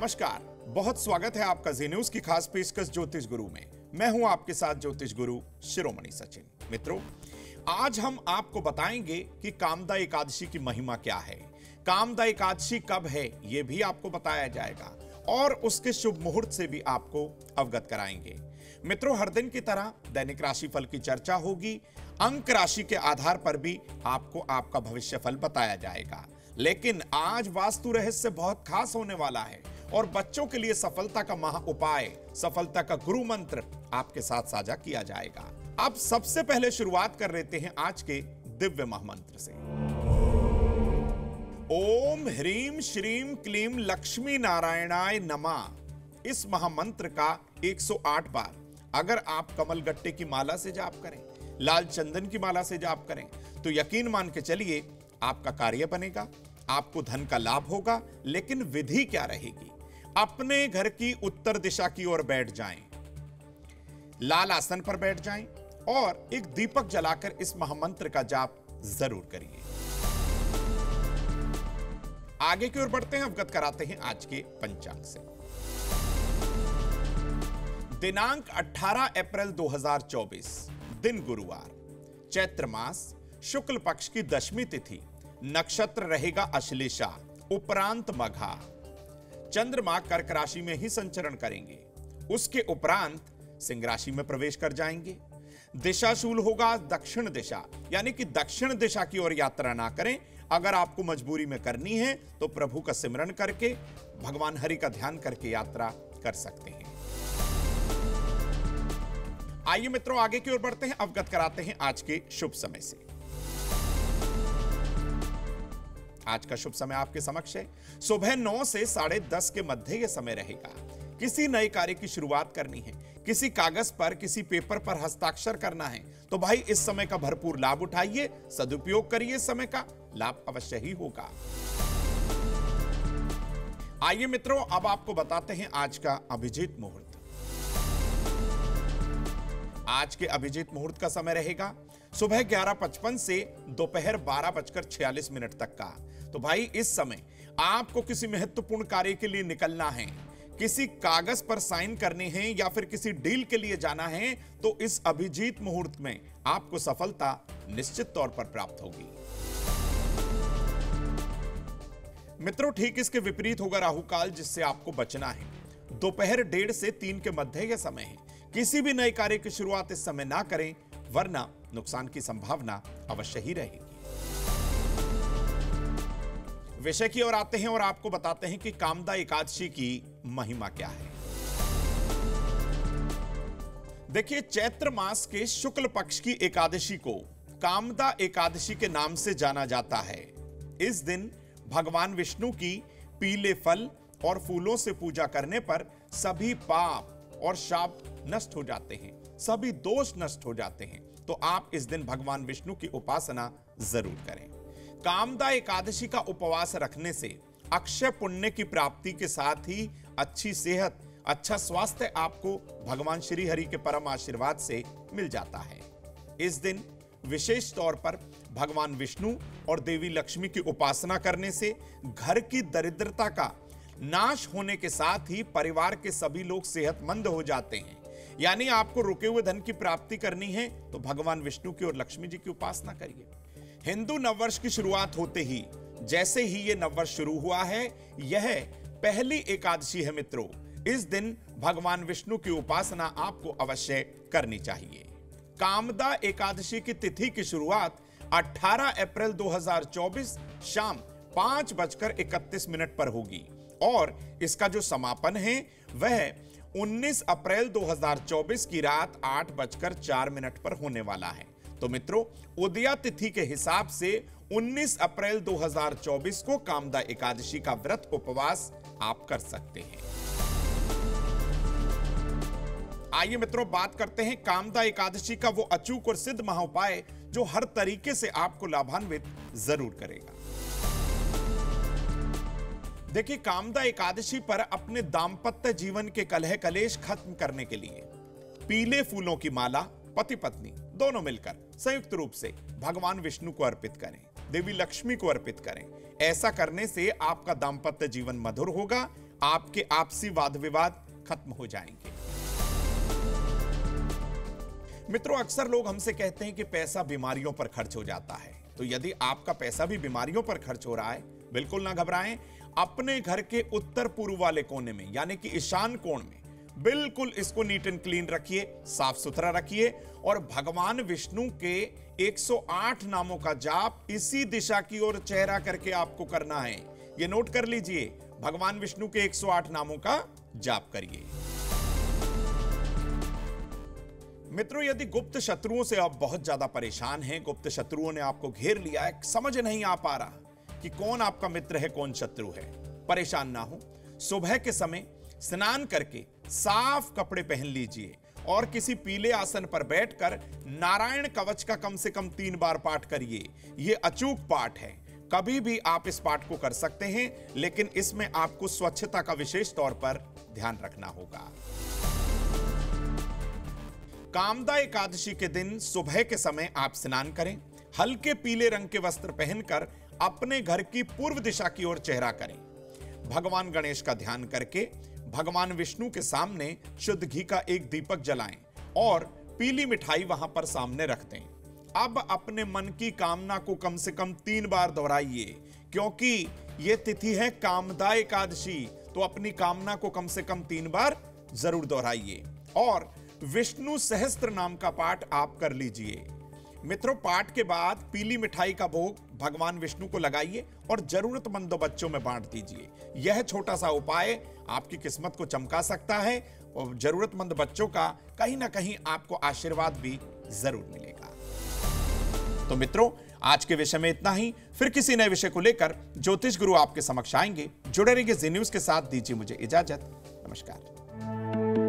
नमस्कार। बहुत स्वागत है आपका जी न्यूज़ की खास पेशकश ज्योतिष गुरु में। मैं हूँ आपके साथ ज्योतिष गुरु शिरोमणि सचिन। मित्रों, आज हम आपको बताएँगे कि कामदा एकादशी की महिमा क्या है। कामदा एकादशी कब है यह भी आपको बताया जाएगा। और उसके शुभ मुहूर्त से भी आपको अवगत कराएँगे। मित्रों, हर दिन की तरह दैनिक राशि फल की चर्चा होगी। अंक राशि के आधार पर भी आपको आपका भविष्य फल बताया जाएगा। लेकिन आज वास्तु रहस्य बहुत खास होने वाला है। और बच्चों के लिए सफलता का महा उपाय, सफलता का गुरु मंत्र आपके साथ साझा किया जाएगा। अब सबसे पहले शुरुआत कर लेते हैं आज के दिव्य महामंत्र से। ओम ह्रीम श्रीम क्लीम लक्ष्मी नारायणाय नमा। इस महामंत्र का 108 बार अगर आप कमल गट्टे की माला से जाप करें, लाल चंदन की माला से जाप करें तो यकीन मान के चलिए आपका कार्य बनेगा, आपको धन का लाभ होगा, लेकिन विधि क्या रहेगी? अपने घर की उत्तर दिशा की ओर बैठ जाएँ। लाल आसन पर बैठ जाएँ और एक दीपक जलाकर इस महामंत्र का जाप ज़रूर करिए। आगे की ओर बढ़ते हैं, अवगत कराते हैं आज के पंचांग से। दिनांक 18 अप्रैल 2024 दिन गुरुवार, चैत्र मास, शुक्ल पक्ष की दशमी तिथि, नक्षत्र रहेगा अश्लेषा, उपरांत मघा। चंद्रमा कर्क राशि में ही संचरण करेंगे। उसके उपरांत सिंह राशि में प्रवेश कर जाएँगे। दिशाशूल होगा दक्षिण दिशा, यानी कि दक्षिण दिशा की ओर यात्रा ना करें। अगर आपको मजबूरी में करनी है तो प्रभु का सिमरन करके, भगवान हरि का ध्यान करके यात्रा कर सकते हैं। आइए मित्रों, आगे की ओर बढ़ते हैं, अवगत कराते हैं आज के शुभ समय से। आज का शुभ समय आपके समक्ष है। सुबह नौ से साढ़े दस के मध्य यह समय रहेगा। किसी नए कार्य की शुरुआत करनी है। किसी कागज़ पर, किसी पेपर पर हस्ताक्षर करना है। तो भाई, इस समय का भरपूर लाभ उठाइए, सदुपयोग करिए समय का। लाभ अवश्य ही होगा। आइए मित्रों, अब आपको बताते हैं आज का अभिजीत मुहूर्त। आज के अभिजीत मुहूर्त का समय रहेगा। सुबह ग्यारह पचपन से दोपहर बारह बजकर छियालीस मिनट तक का। तो भाई, इस समय आपको किसी महत्वपूर्ण कार्य के लिए निकलना है। किसी कागज़ पर साइन करने हैं या फिर किसी डील के लिए जाना है तो इस अभिजीत मुहूर्त में आपको सफलता निश्चित तौर पर प्राप्त होगी। मित्रों, ठीक इसके विपरीत होगा राहु काल जिससे आपको बचना है। दोपहर डेढ़ से तीन के मध्य यह समय है। किसी भी नए कार्य की शुरुआत इस समय ना करें, वरना नुकसान की संभावना अवश्य ही रहेगी। विषय की ओर आते हैं और आपको बताते हैं कि कामदा एकादशी की महिमा क्या है। देखिए, चैत्र मास के शुक्ल पक्ष की एकादशी को कामदा एकादशी के नाम से जाना जाता है। इस दिन भगवान विष्णु की पीले फल और फूलों से पूजा करने पर सभी पाप और शाप नष्ट हो जाते हैं, सभी दोष नष्ट हो जाते हैं। तो आप इस दिन भगवान विष्णु की उपासना ज़रूर करें। कामदा एकादशी का उपवास रखने से अक्षय पुण्य की प्राप्ति के साथ ही अच्छी सेहत अच्छा स्वास्थ्य आपको भगवान श्री हरि के परम आशीर्वाद से मिल जाता है। इस दिन विशेष तौर पर भगवान विष्णु और देवी लक्ष्मी की उपासना करने से घर की दरिद्रता का नाश होने के साथ ही परिवार के सभी लोग सेहतमंद हो जाते हैं। यानी आपको रुके हुए धन की प्राप्ति करनी है तो भगवान विष्णु की और लक्ष्मी जी की उपासना करिए। हिंदू नववर्ष की शुरुआत होते ही, जैसे ही ये नववर्ष शुरू हुआ है, यह पहली एकादशी है मित्रों। इस दिन भगवान विष्णु की उपासना आपको अवश्य करनी चाहिए। कामदा एकादशी की तिथि की शुरुआत 18 अप्रैल 2024 शाम पाँच बजकर इकतीस मिनट पर होगी और इसका जो समापन है, वह 19 अप्रैल 2024 की रात आठ बजकर चार मिनट पर होने वाला है। तो मित्रों, उदया तिथि के हिसाब से 19 अप्रैल 2024 को कामदा एकादशी का व्रत उपवास आप कर सकते हैं। आइए मित्रों, बात करते हैं कामदा एकादशी का वो अचूक और सिद्ध महाउपाय जो हर तरीके से आपको लाभान्वित ज़रूर करेगा। देखिए, कामदा एकादशी पर अपने दाम्पत्य जीवन के कलह कलेश खत्म करने के लिए पीले फूलों की माला पति पत्नी दोनों मिलकर संयुक्त रूप से भगवान विष्णु को अर्पित करें, देवी लक्ष्मी को अर्पित करें। ऐसा करने से आपका दाम्पत्य जीवन मधुर होगा, आपके आपसी वाद विवाद खत्म हो जाएँगे। मित्रों, अक्सर लोग हमसे कहते हैं कि पैसा बीमारियों पर खर्च हो जाता है। तो यदि आपका पैसा भी बीमारियों पर खर्च हो रहा है, बिल्कुल ना घबराएँ। अपने घर के उत्तर पूर्व वाले कोने में, यानी कि ईशान कोण में बिल्कुल इसको नीट एंड क्लीन रखिए, साफ़ सुथरा रखिए और भगवान विष्णु के 108 नामों का जाप इसी दिशा की ओर चेहरा करके आपको करना है। ये नोट कर लीजिए, भगवान विष्णु के 108 नामों का जाप करिए। मित्रों, यदि गुप्त शत्रुओं से आप बहुत ज़्यादा परेशान हैं, गुप्त शत्रुओं ने आपको घेर लिया है, समझ नहीं आ पा रहा कि कौन आपका मित्र है, कौन शत्रु है। परेशान ना हो। सुबह के समय स्नान करके साफ़ कपड़े पहन लीजिए और किसी पीले आसन पर बैठकर नारायण कवच का कम से कम तीन बार पाठ करिए। यह अचूक पाठ है। कभी भी आप इस पाठ को कर सकते हैं, लेकिन इसमें आपको स्वच्छता का विशेष तौर पर ध्यान रखना होगा। कामदा एकादशी के दिन सुबह के समय आप स्नान करें, हल्के पीले रंग के वस्त्र पहनकर अपने घर की पूर्व दिशा की ओर चेहरा करें। भगवान गणेश का ध्यान करके भगवान विष्णु के सामने शुद्ध घी का एक दीपक जलाएँ और पीली मिठाई वहाँ पर सामने रख दें अब अपने मन की कामना को कम से कम तीन बार दोहराइए, क्योंकि यह तिथि है कामदा एकादशी तो अपनी कामना को कम से कम तीन बार ज़रूर दोहराइए। और विष्णु सहस्त्र नाम का पाठ आप कर लीजिए। मित्रों, पाठ के बाद पीली मिठाई का भोग भगवान विष्णु को लगाइए और जरूरतमंदों बच्चों में बांट दीजिए। यह छोटा सा उपाय आपकी किस्मत को चमका सकता है और जरूरतमंद बच्चों का कहीं ना कहीं आपको आशीर्वाद भी ज़रूर मिलेगा। तो मित्रों, आज के विषय में इतना ही। फिर किसी नए विषय को लेकर ज्योतिष गुरु आपके समक्ष आएँगे। जुड़े रहिए जी न्यूज़ के साथ। दीजिए मुझे इजाज़त। नमस्कार।